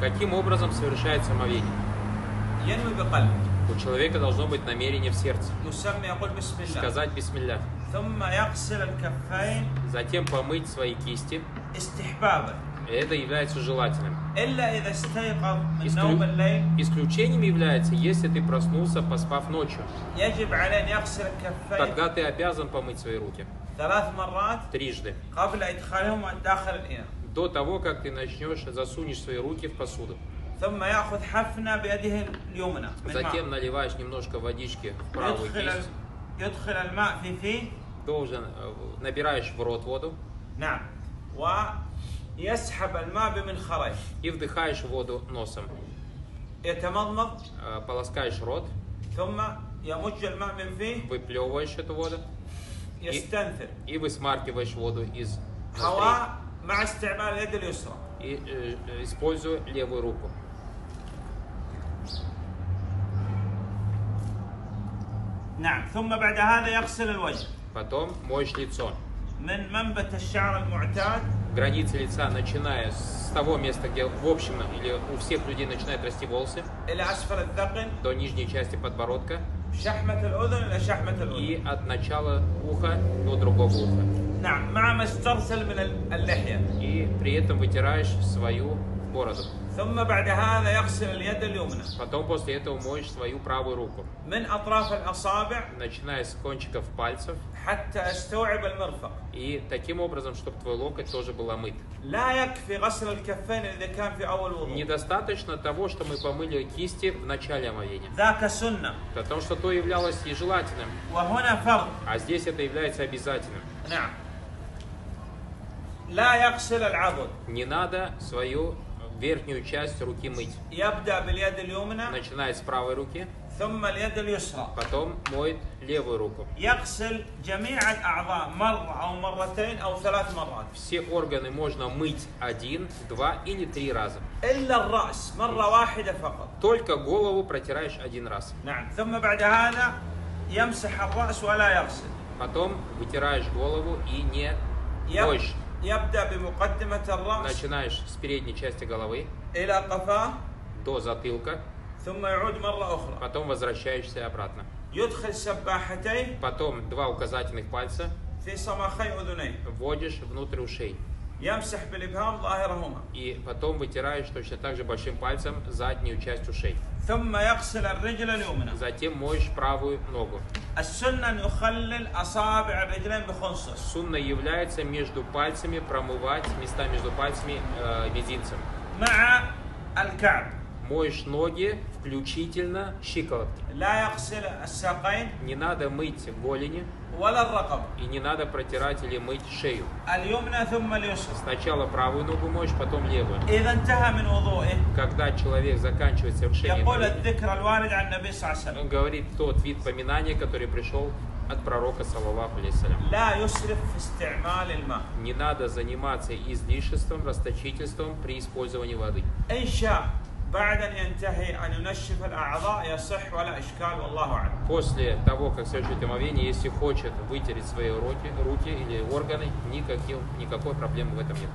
Каким образом совершает самоведение? У человека должно быть намерение в сердце. Сказать бисмилля. Затем помыть свои кисти. Это является желательным. Исклю... Исключением является, если ты проснулся, поспав ночью. Тогда ты обязан помыть свои руки. Трижды до того, как ты начнешь, засунешь свои руки в посуду. Затем наливаешь немножко водички в правую кисть. Должен, э, набираешь в рот воду. И вдыхаешь воду носом. Э, полоскаешь рот. Выплевываешь эту воду. И, и высмаркиваешь воду из ноздрей. هواء مع استعمال اليد اليسرى И э, э, используя левую руку. نعم ثم بعد هذا يغسل الوجه Потом моешь лицо. من منبت الشعر المعتاد Границы лица, начиная с того места, где в общем или у всех людей начинают расти волосы, إلى أسفل الذقن до нижней части подбородка И от начала уха до другого уха. И при этом вытираешь свою бороду. ثم بعد هذا يغسل اليد اليمنى Потом после этого моешь свою правую руку, من أطراف الأصابع начиная с кончиков пальцев حتى يستوعب المرفق и таким образом, чтобы твой локоть тоже был омыт. لا يكفي غسل الكفين إذا كان في أول وضوء Недостаточно того, что мы помыли кисти в начале омовения. ذاك سنة Потому что то являлось и желательным, وهنا فرض а здесь это является обязательным. نعم لا يغسل العضد Не надо свою верхнюю часть руки мыть. Начиная с правой руки. Потом моет левую руку. Все органы можно мыть один, два или три раза. Только голову протираешь один раз. Потом вытираешь голову и не моешь. Начинаешь с передней части головы до затылка. Потом возвращаешься обратно. Потом два указательных пальца вводишь внутрь ушей. يمسح بالإبهام ظاهرهما И потом вытираешь точно так же большим пальцем заднюю часть ушей. ثم يغسل الرجل اليمنى Затем моешь правую ногу. السنة أن يخلل أصابع الرجلين بخنصر Сунна является между пальцами промывать места между пальцами э, мизинцем. مع الكعب Моешь ноги, включительно щиколотки. Не надо мыть голени. И не надо протирать или мыть шею. Сначала правую ногу моешь, потом левую. Когда человек заканчивает совершение он говорит тот вид поминания, который пришел от пророка, саллаллаху алейсалям. Не надо заниматься излишеством, расточительством при использовании воды. إن شاء بعد أن ينتهي أن ينشف الأعضاء يصح ولا إشكال والله أعلم После того, как совершит омовение, если хочет вытереть свои руки, руки или органы, никаких, никакой проблемы в этом нет.